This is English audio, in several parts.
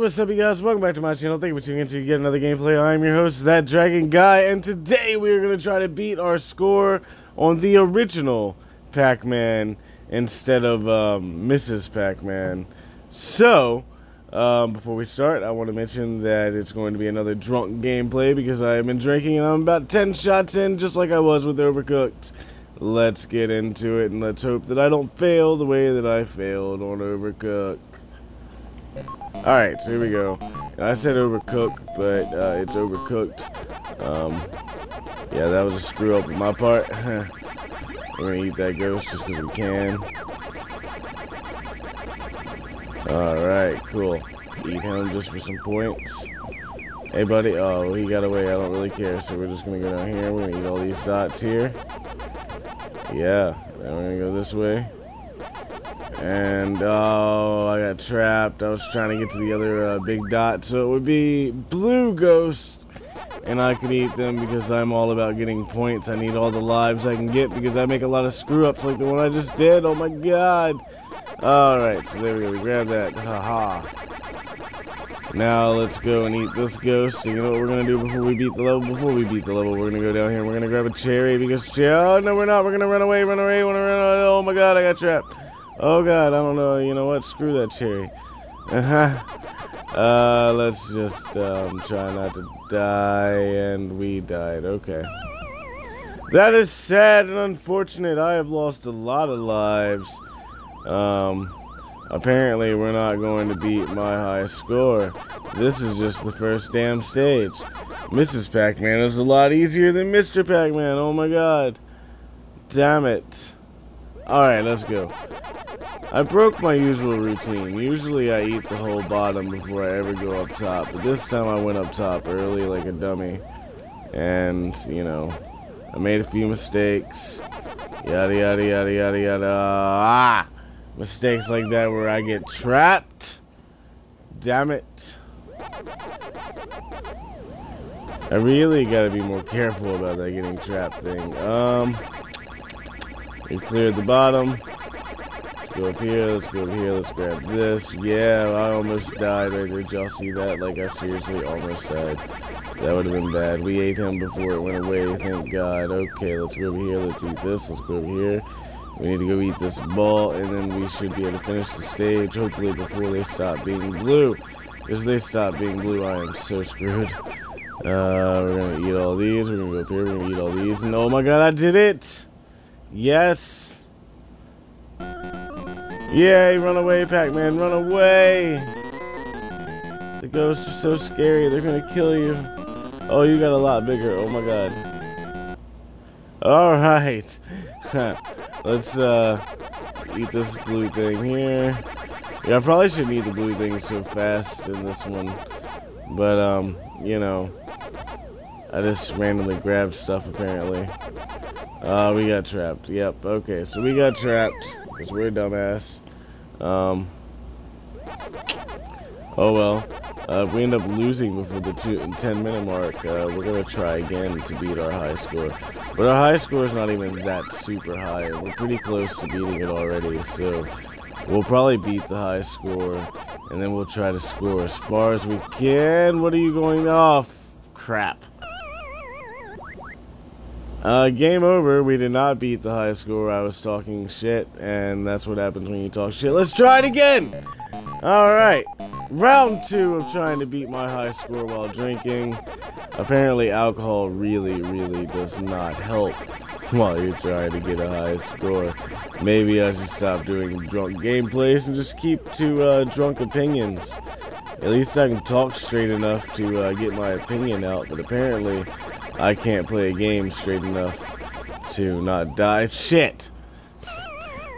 What's up, you guys? Welcome back to my channel. Thank you for tuning in to yet another gameplay. I'm your host, That Dragon Guy, and today we are going to try to beat our score on the original Pac-Man instead of um, Mrs. Pac-Man. So, um, before we start, I want to mention that it's going to be another drunk gameplay because I have been drinking and I'm about 10 shots in, just like I was with Overcooked. Let's get into it and let's hope that I don't fail the way that I failed on Overcooked. Alright, so here we go. I said overcooked, but uh, it's overcooked. Um, yeah, that was a screw up on my part. We're gonna eat that ghost just because we can. Alright, cool. Eat him just for some points. Hey, buddy. Oh, he got away. I don't really care. So we're just gonna go down here. We're gonna eat all these dots here. Yeah. We're gonna go this way. And, oh, I got trapped. I was trying to get to the other uh, big dot. So it would be blue ghost. And I could eat them because I'm all about getting points. I need all the lives I can get because I make a lot of screw-ups like the one I just did. Oh, my God. Alright, so there we go. We grab that. Haha. -ha. Now let's go and eat this ghost. So you know what we're going to do before we beat the level? Before we beat the level, we're going to go down here. We're to grab a cherry because... Oh, no, we're not. We're going to run away, run away, run away. Oh, my God, I got trapped. Oh god, I don't know. You know what? Screw that cherry. Uh-huh. Uh, let's just um, try not to die, and we died. Okay. That is sad and unfortunate. I have lost a lot of lives. Um, apparently we're not going to beat my high score. This is just the first damn stage. Mrs. Pac-Man is a lot easier than Mr. Pac-Man. Oh my god. Damn it. Alright, let's go. I broke my usual routine. Usually I eat the whole bottom before I ever go up top. But this time I went up top early like a dummy. And, you know, I made a few mistakes. Yada, yada, yada, yada, yada. Ah! Mistakes like that where I get trapped. Damn it. I really gotta be more careful about that getting trapped thing. Um, we cleared the bottom go up here, let's go up here, let's grab this. Yeah, I almost died right there. Did y'all see that? Like, I seriously almost died. That would have been bad. We ate him before it went away, thank God. Okay, let's go over here, let's eat this, let's go over here. We need to go eat this ball, and then we should be able to finish the stage, hopefully before they stop being blue. If they stop being blue, I am so screwed. Uh, we're gonna eat all these, we're gonna go up here, we're gonna eat all these, and oh my god, I did it! Yes! Yay, run away, Pac-Man, run away! The ghosts are so scary, they're gonna kill you. Oh, you got a lot bigger, oh my god. Alright. Let's, uh, eat this blue thing here. Yeah, I probably shouldn't eat the blue thing so fast in this one. But, um, you know, I just randomly grabbed stuff, apparently. Uh, we got trapped. Yep, okay, so we got trapped. Because we're dumbass. Um, oh well. Uh, if we end up losing before the two, 10 minute mark, uh, we're going to try again to beat our high score. But our high score is not even that super high. We're pretty close to beating it already, so we'll probably beat the high score, and then we'll try to score as far as we can. What are you going off? Crap. Uh, game over. We did not beat the high score. I was talking shit, and that's what happens when you talk shit. Let's try it again! Alright. Round two of trying to beat my high score while drinking. Apparently, alcohol really, really does not help while you're trying to get a high score. Maybe I should stop doing drunk gameplays and just keep to uh, drunk opinions. At least I can talk straight enough to uh, get my opinion out, but apparently I can't play a game straight enough to not die. Shit!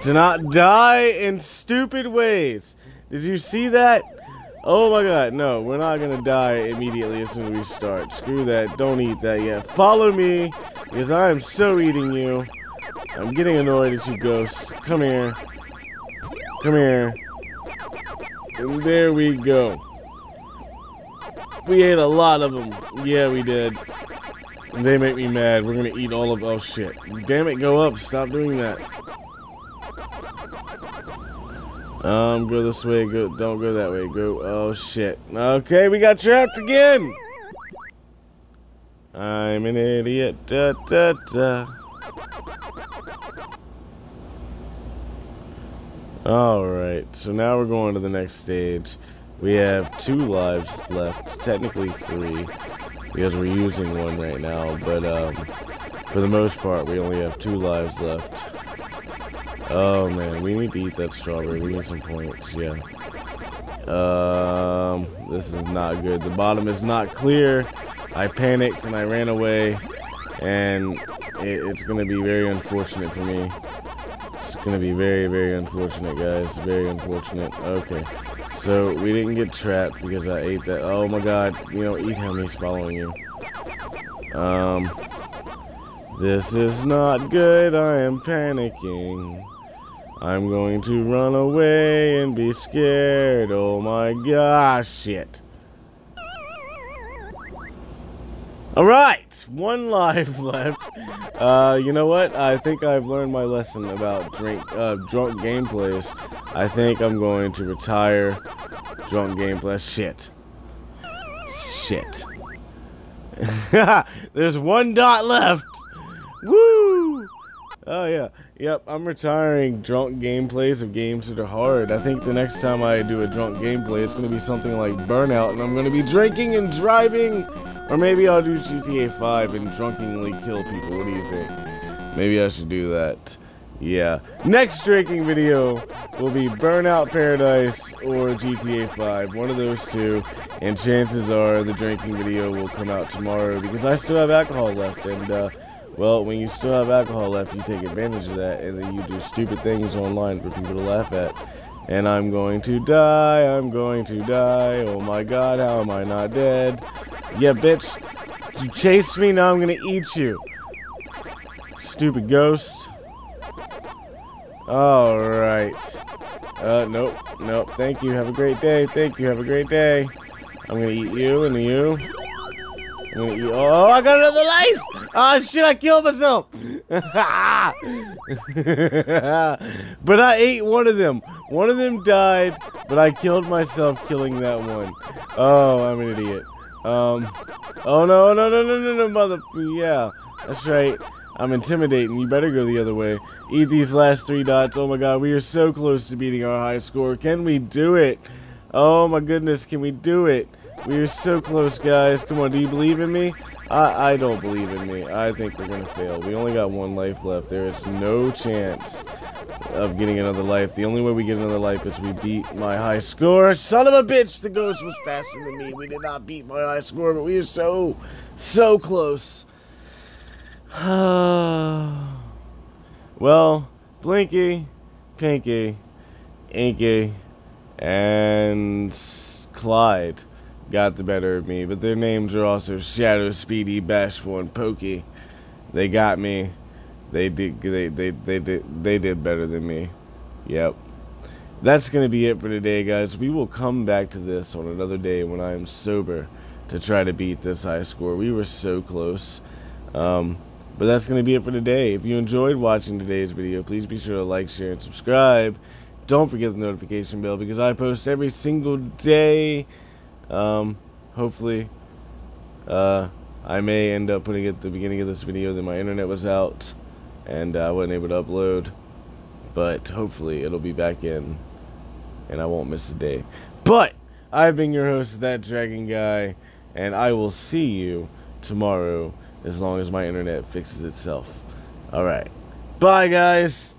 to not die in stupid ways. Did you see that? Oh my god, no, we're not gonna die immediately as soon as we start. Screw that, don't eat that yet. Follow me, because I am so eating you. I'm getting annoyed at you, ghost. Come here. Come here. And there we go. We ate a lot of them. Yeah, we did. They make me mad. We're gonna eat all of oh shit. Damn it, go up. Stop doing that. Um, go this way. Go. Don't go that way. Go. Oh shit. Okay, we got trapped again. I'm an idiot. Da da da. Alright, so now we're going to the next stage. We have two lives left, technically three, because we're using one right now, but um, for the most part, we only have two lives left. Oh man, we need to eat that strawberry. We need some points, yeah. Um, this is not good. The bottom is not clear. I panicked and I ran away, and it, it's going to be very unfortunate for me. It's going to be very, very unfortunate, guys. Very unfortunate. Okay. So, we didn't get trapped because I ate that. Oh my god. You know, eat him. He's following you. Um, this is not good. I am panicking. I'm going to run away and be scared. Oh my gosh, shit. All right, one life left. Uh, you know what? I think I've learned my lesson about drink, uh, drunk gameplays. I think I'm going to retire drunk gameplay. Shit. Shit. There's one dot left. Woo! Oh yeah. Yep, I'm retiring drunk gameplays of games that are hard. I think the next time I do a drunk gameplay, it's going to be something like Burnout, and I'm going to be drinking and driving or maybe I'll do GTA 5 and drunkenly kill people. What do you think? Maybe I should do that. Yeah. Next drinking video will be Burnout Paradise or GTA 5. One of those two. And chances are the drinking video will come out tomorrow because I still have alcohol left. And, uh, well, when you still have alcohol left, you take advantage of that and then you do stupid things online for people to laugh at. And I'm going to die, I'm going to die. Oh my god, how am I not dead? Yeah, bitch. You chased me, now I'm gonna eat you. Stupid ghost. Alright. Uh, nope. Nope. Thank you. Have a great day. Thank you. Have a great day. I'm gonna eat you and you. I'm gonna eat. Oh, I got another life! Oh shit, I killed myself! but I ate one of them. One of them died, but I killed myself killing that one. Oh, I'm an idiot. Um, oh no, no, no, no, no, no, mother, yeah, that's right. I'm intimidating. You better go the other way. Eat these last three dots. Oh my god, we are so close to beating our high score. Can we do it? Oh my goodness, can we do it? We are so close, guys. Come on, do you believe in me? I, I don't believe in me. I think we're going to fail. We only got one life left. There is no chance of getting another life. The only way we get another life is we beat my high score. Son of a bitch, the ghost was faster than me. We did not beat my high score, but we are so, so close. well, Blinky, Pinky, Inky, and Clyde got the better of me, but their names are also Shadow, Speedy, Bashful, and Pokey. They got me. They did. They they they did. They did better than me. Yep. That's gonna be it for today, guys. We will come back to this on another day when I am sober to try to beat this high score. We were so close. Um, but that's gonna be it for today. If you enjoyed watching today's video, please be sure to like, share, and subscribe. Don't forget the notification bell because I post every single day. Um, hopefully, uh, I may end up putting at the beginning of this video that my internet was out and I wasn't able to upload. But hopefully it'll be back in and I won't miss a day. But I've been your host, That Dragon Guy, and I will see you tomorrow as long as my internet fixes itself. Alright. Bye, guys.